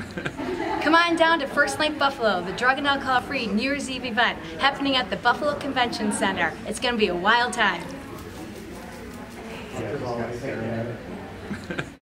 Come on down to First Night Buffalo, the drug and alcohol free New Year's Eve event happening at the Buffalo Convention Center. It's going to be a wild time.